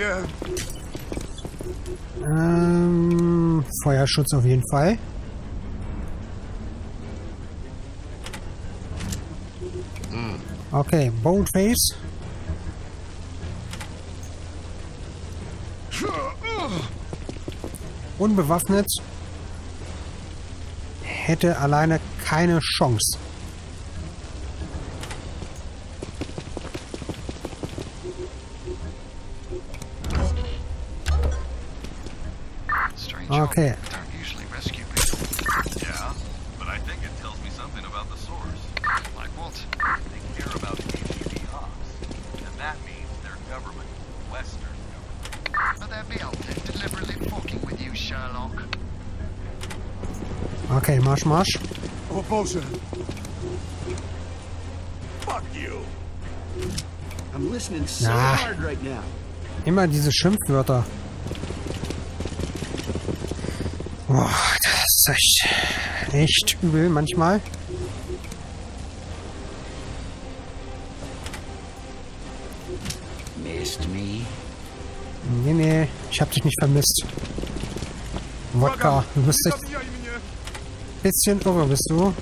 mnie! Ähm, Feuerschutz auf jeden Fall. Okay, Boldface. Unbewaffnet. Hätte alleine keine Chance. Sherlock. Okay, Marsch, Marsch. Boże! Fuck you! I'm listening so hard right now. Immer diese Schimpfwörter. Boah, das ist echt, echt übel manchmal. Missed me. Nee, nee, ich hab dich nicht vermisst. Wodka, du bist echt bisschen irre, bist du?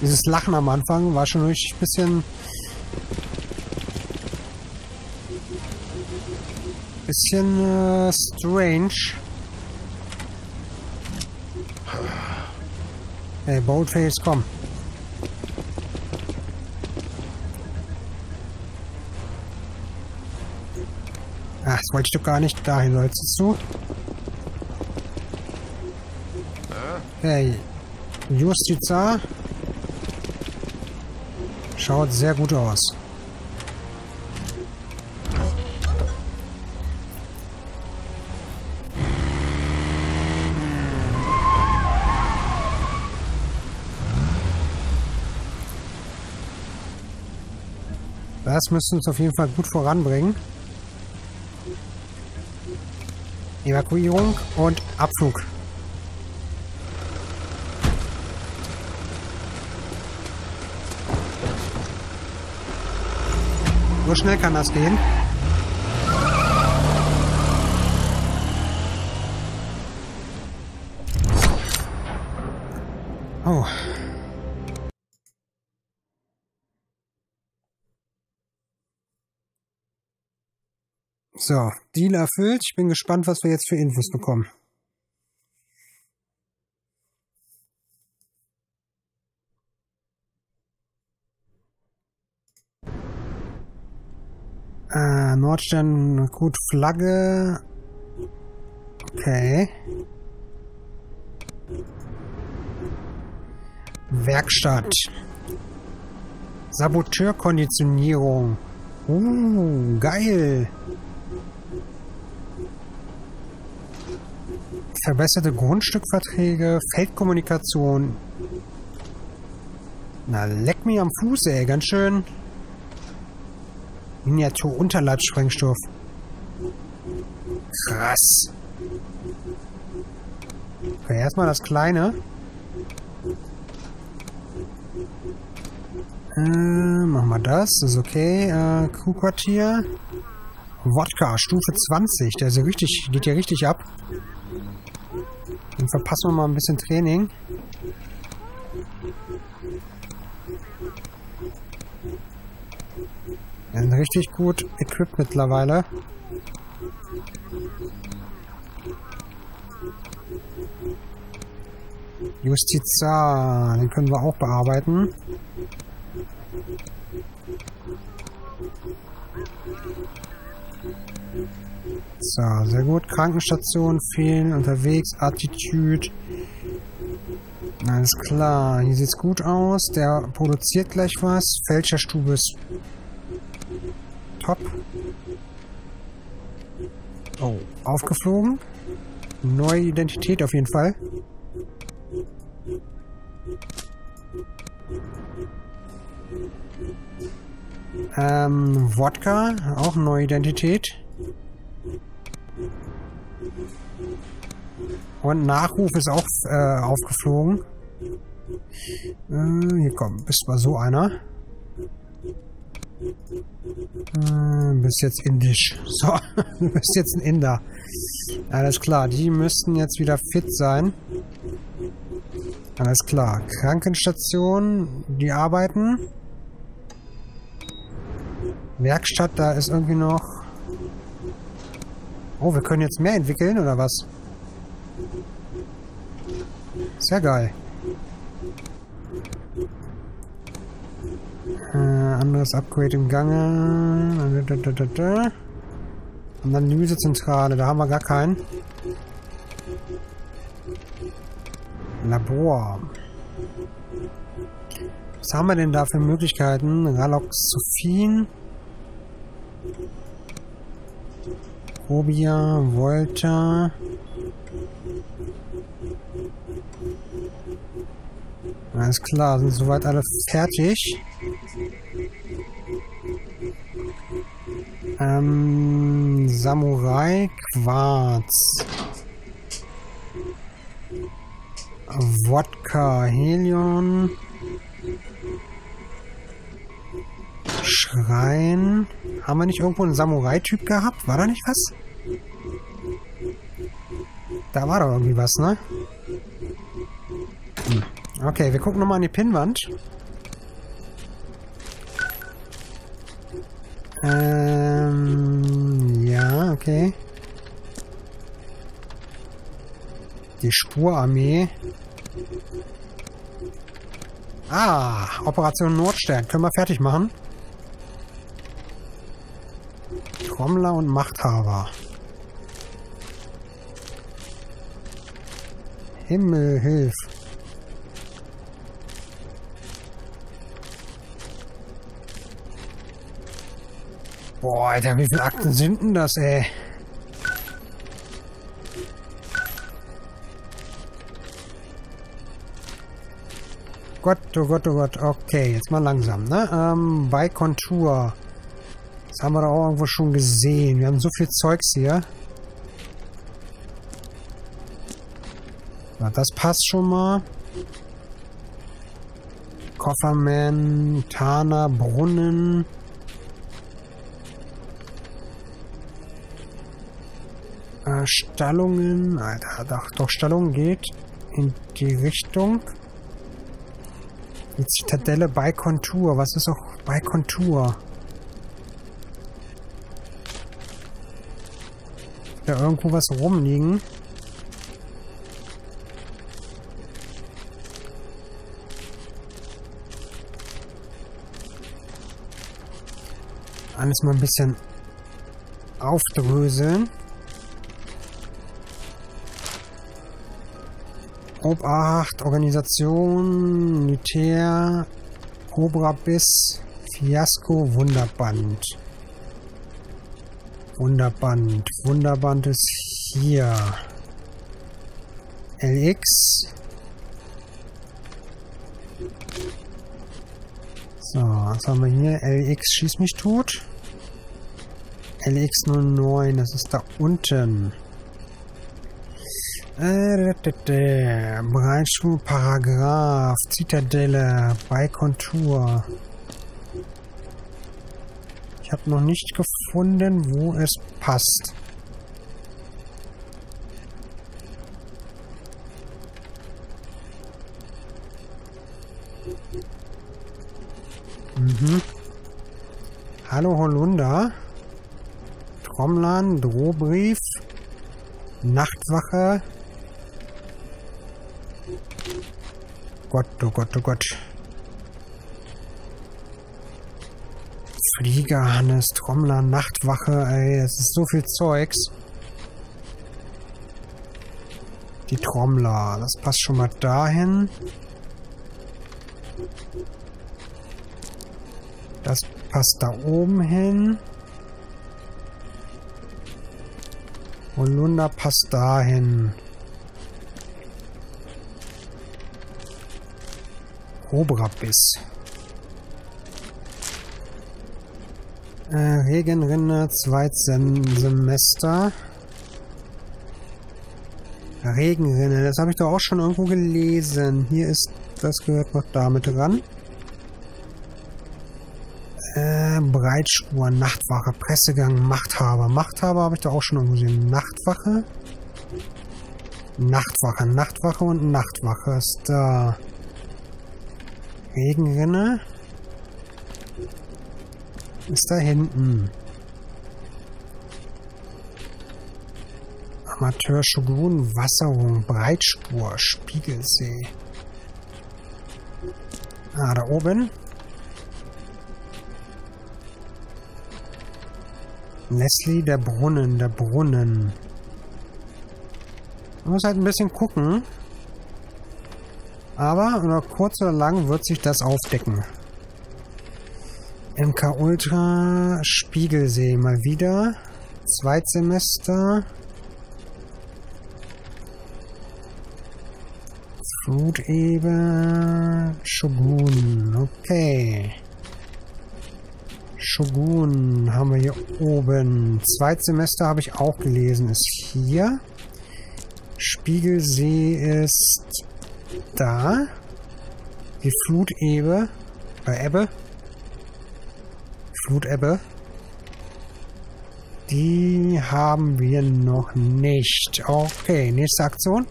Dieses Lachen am Anfang war schon richtig ein bisschen... Bisschen äh, strange. Hey, Boldface, komm. Ach, das wollte ich doch gar nicht. Dahin sollst du. Hey, Justiza. Schaut sehr gut aus. Das müsste uns auf jeden Fall gut voranbringen. Evakuierung und Abflug. So schnell kann das gehen. Oh. So, Deal erfüllt. Ich bin gespannt, was wir jetzt für Infos bekommen. Äh, Nordstern, gut, Flagge. Okay. Werkstatt. Saboteurkonditionierung. Uh, geil. Verbesserte Grundstückverträge, Feldkommunikation. Na, leck mich am Fuß, ey, ganz schön. Miniatur-Unterleibssprengstoff. Krass. Okay, erstmal das Kleine. Äh, machen wir das. Ist okay. Äh, Kuhquartier. Wodka, Stufe 20. Der ist ja richtig, geht ja richtig ab. Dann verpassen wir mal ein bisschen Training. Wir sind richtig gut equipped mittlerweile. Justiza, den können wir auch bearbeiten. So, sehr gut. Krankenstation fehlen, unterwegs, Attitude. Alles klar, hier sieht's gut aus. Der produziert gleich was. Fälscherstube ist top. Oh, aufgeflogen. Neue Identität auf jeden Fall. Ähm, Wodka, auch neue Identität. Und Nachruf ist auch äh, aufgeflogen. Äh, hier komm, bist mal so einer. Äh, bist jetzt indisch. So, du bist jetzt ein Inder. Alles klar, die müssten jetzt wieder fit sein. Alles klar. Krankenstation, die arbeiten. Werkstatt, da ist irgendwie noch... Oh, wir können jetzt mehr entwickeln, oder was? Sehr geil. Äh, anderes Upgrade im Gange. Da, da, da, da. Analysezentrale, da haben wir gar keinen. Labor. Was haben wir denn da für Möglichkeiten? Raloxophin. Robia, Volta. Alles klar, sind soweit alle fertig. Ähm, Samurai Quarz. Wodka Helion. Schrein. Haben wir nicht irgendwo einen Samurai-Typ gehabt? War da nicht was? Da war doch irgendwie was, ne? Okay, wir gucken nochmal an die Pinnwand. Ähm, ja, okay. Die Spurarmee. Ah, Operation Nordstern. Können wir fertig machen? Trommler und Machthaber. Himmel, hilf. Boah, Alter, wie viele Akten sind denn das, ey? Gott, oh Gott, oh Gott. Okay, jetzt mal langsam, ne? Ähm, bei Kontur. Das haben wir doch auch irgendwo schon gesehen. Wir haben so viel Zeugs hier. Na, das passt schon mal. Kofferman, Tana, Brunnen. Stallungen. Alter, doch, doch, Stallungen geht in die Richtung. Die Zitadelle bei Kontur. Was ist auch bei Kontur? Da irgendwo was rumliegen. Alles mal ein bisschen aufdröseln. Obacht, Organisation, Militär, Cobra Biss, Fiasko, Wunderband. Wunderband. Wunderband ist hier. LX. So, was haben wir hier? LX schieß mich tot. LX09, das ist da unten. Äh, Bereitschul, Paragraph, Zitadelle, bei Kontur. Ich habe noch nicht gefunden, wo es passt. Mhm. Hallo Holunder. Trommlern, Drohbrief, Nachtwache, Gott, oh Gott, oh Gott. Flieger, Hannes, Trommler, Nachtwache, ey, es ist so viel Zeugs. Die Trommler, das passt schon mal dahin. Das passt da oben hin. Holunder passt dahin. Cobra-Biss. Äh, Regenrinne, Zweitsemester. Regenrinne, das habe ich doch auch schon irgendwo gelesen. Hier ist, das gehört noch damit ran. Äh, Breitspur, Nachtwache, Pressegang, Machthaber. Machthaber habe ich da auch schon irgendwo gesehen. Nachtwache. Nachtwache, Nachtwache und Nachtwache ist da. Regenrinne. Ist da hinten. Amateur Shogun, Wasserung, Breitspur, Spiegelsee. Ah, da oben. Leslie, der Brunnen, der Brunnen. Man muss halt ein bisschen gucken. Aber über kurz oder lang wird sich das aufdecken. MK Ultra, Spiegelsee mal wieder. Zweitsemester. Flutebe. Shogun. Okay. Shogun haben wir hier oben. Zweitsemester habe ich auch gelesen. Ist hier. Spiegelsee ist da. Die Flutebe. Bei Ebbe. Flutebbe. Die haben wir noch nicht. Okay, nächste Aktion.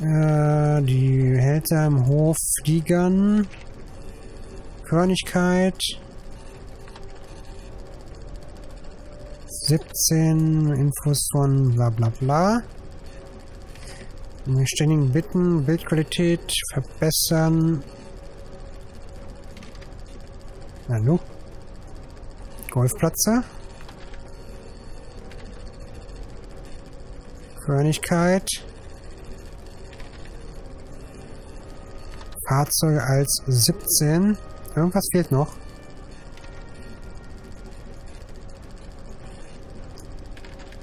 Äh, die Hälter im Hof Fliegern. Körnigkeit. 17 Infos von bla bla bla. Ständigen Bitten, Bildqualität verbessern. Na nu. Golfplatze. Körnigkeit. Fahrzeuge als 17. Irgendwas fehlt noch.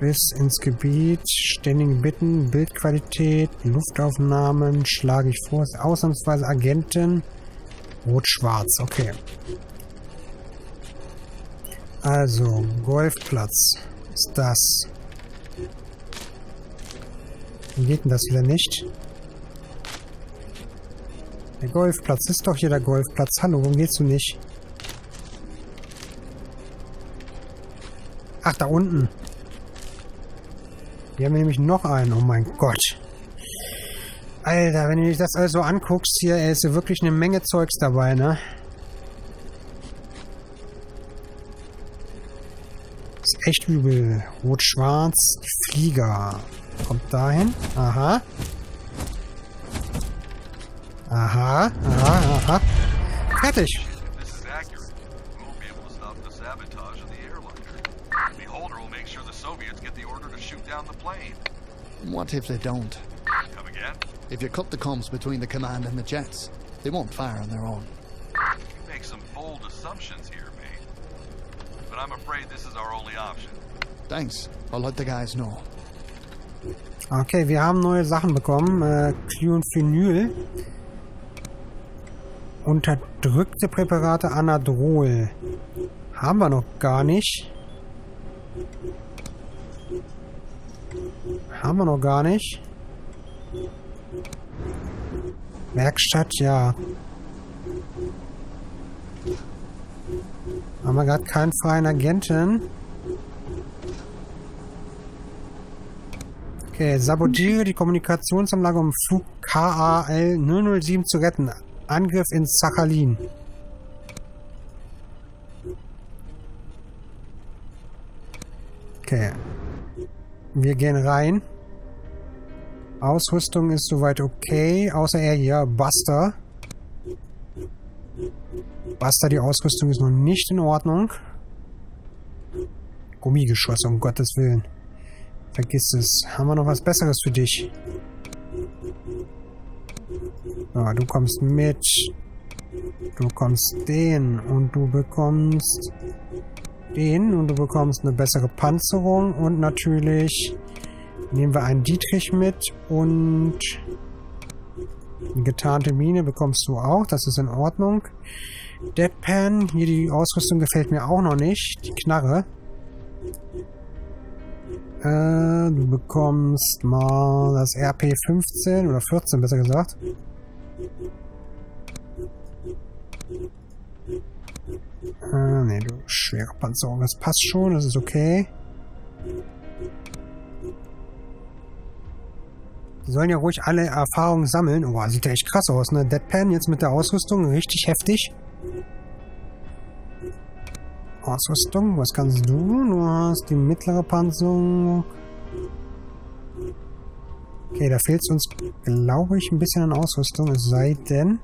Bis ins Gebiet, ständige Bitten, Bildqualität, Luftaufnahmen, schlage ich vor, ausnahmsweise Agenten, rot-schwarz, okay. Also, Golfplatz ist das. Wie geht denn das wieder nicht? Der Golfplatz ist doch hier der Golfplatz. Hallo, warum gehst du nicht? Ach, da unten. Hier haben wir nämlich noch einen. Oh mein Gott. Alter, wenn du dich das also anguckst, hier ist ja wirklich eine Menge Zeugs dabei, ne? Ist echt übel. Rot-Schwarz, Flieger. Kommt dahin. Aha. Aha, aha, aha. Fertig. Down the plane. What if they don't? Come again? If you cut the comms between the command and the jets, they won't fire on their own. You make some bold assumptions here, mate. But I'm afraid this is our only option. Thanks. I'll let the guys know. Okay, wir haben neue Sachen bekommen. Äh, Clonphenyl. Unterdrückte Präparate Anadrol. Haben wir noch gar nicht. Haben wir noch gar nicht. Werkstatt, ja. Haben wir gerade keinen freien Agenten. Okay, sabotiere die Kommunikationsanlage, um Flug KAL 007 zu retten. Angriff in Sachalin. Okay. Wir gehen rein. Ausrüstung ist soweit okay, außer er hier, Buster. Buster, die Ausrüstung ist noch nicht in Ordnung. Gummigeschosse, um Gottes Willen. Vergiss es. Haben wir noch was Besseres für dich? Ja, du kommst mit. Du bekommst den und du bekommst den und du bekommst eine bessere Panzerung und natürlich nehmen wir einen Dietrich mit und eine getarnte Mine bekommst du auch, das ist in Ordnung. Deadpan, hier die Ausrüstung gefällt mir auch noch nicht, die Knarre. Äh, du bekommst mal das RP15 oder 14 besser gesagt. Äh, ne, Schwere Panzerung, das passt schon, das ist okay. Die sollen ja ruhig alle Erfahrungen sammeln. Oh, sieht ja echt krass aus, ne? Deadpan jetzt mit der Ausrüstung, richtig heftig. Ausrüstung, was kannst du? Du hast die mittlere Panzerung. Okay, da fehlt es uns, glaube ich, ein bisschen an Ausrüstung, es sei denn...